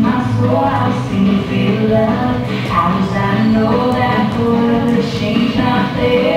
my soul, I see feel love. How does I know that world change changed my face?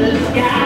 the sky.